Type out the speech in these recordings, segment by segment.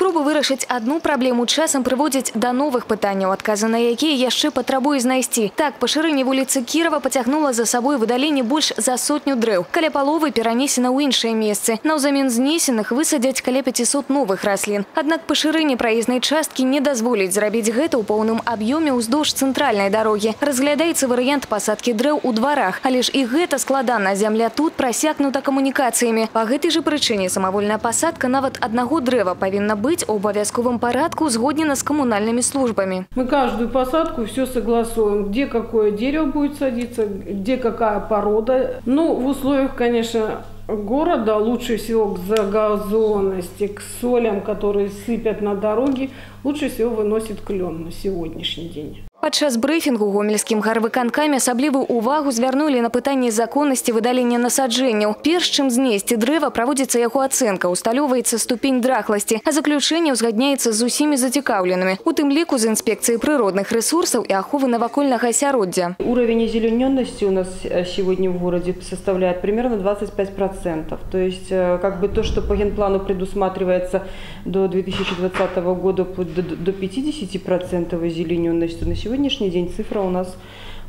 Спробы вырашыць одну праблему часам прыводзяць да новых пытанняў, адказы на якія яшчэ патрабуе знайсці. Так, пашырэнне вуліцы Кірова пацягнула за сабой выдаленне больш за сотню дрэў. Каля паловы перанесена ў іншыя месцы. Наўзамен знесеных высадзяць каля 500 новых раслін. Аднак пашырэнне праезнай часткі не дазволіць зрабіць гэта ў поўным аб'ёме ўздоўж цэнтральнай дарогі. Разглядаецца варыянт пасадкі дрэў у дварах, але ж і гэта складана. Зямля тут прасякнута камунікацыямі. Па гэтай жа прычыне самавольная пасадка нават аднаго дрэва павінна быць у абавязковым парадку згоднена з камунальнымі службамі. Мы каждую посадку все согласуем, где какое дерево будет садиться, где какая порода. Ну, в условиях, конечно, города лучше всего к загазованности, к солям, которые сыпят на дороге, лучше всего выносит клен на сегодняшний день. Падчас брыфінгу гомельскім гарвыканкамі асаблівую увагу звярнулі на пытанне законнасці выдалення насаджэнняў. Перш чым знесці дрэва праводзіцца яго ацэнка, усталёўваецца ступень драхласці, а заключэнне ўзгадняецца з усімі зацікаўленымі, у тым ліку з інспекцыі прыродных ресурсаў і аховы навакольнага асяроддзя. Уровень озелененности у нас э, сегодня в городе составляет примерно 25%. То есть э, как бы то, что по генплану предусматривается до 2020 года до 50% озелененности, на сегодня сегодняшний день цифра у нас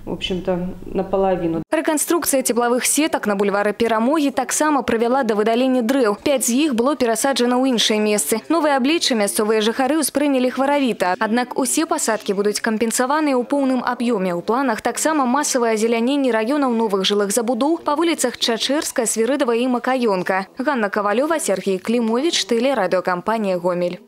в общем-то, наполовину. Рэканструкцыя цеплавых сетак на бульвары Перамогі таксама прывяла да выдалення дрэў. Пяць з іх было перасаджана ў іншыя месцы. Новыя аблічча мясцовыя жыхары ўспрынялі хваравіта. Аднак усе пасадкі будуць кампенсаваныя ў поўным аб'ёме. У планах таксама масавае азеляненне раёнаў новых жылых забудоў па вуліцах Чачэрска, Свірыдава і Макаёнка. Ганна Кавалёва, Сергей Клімовіч, тэлерадыёкампанія «Гомель».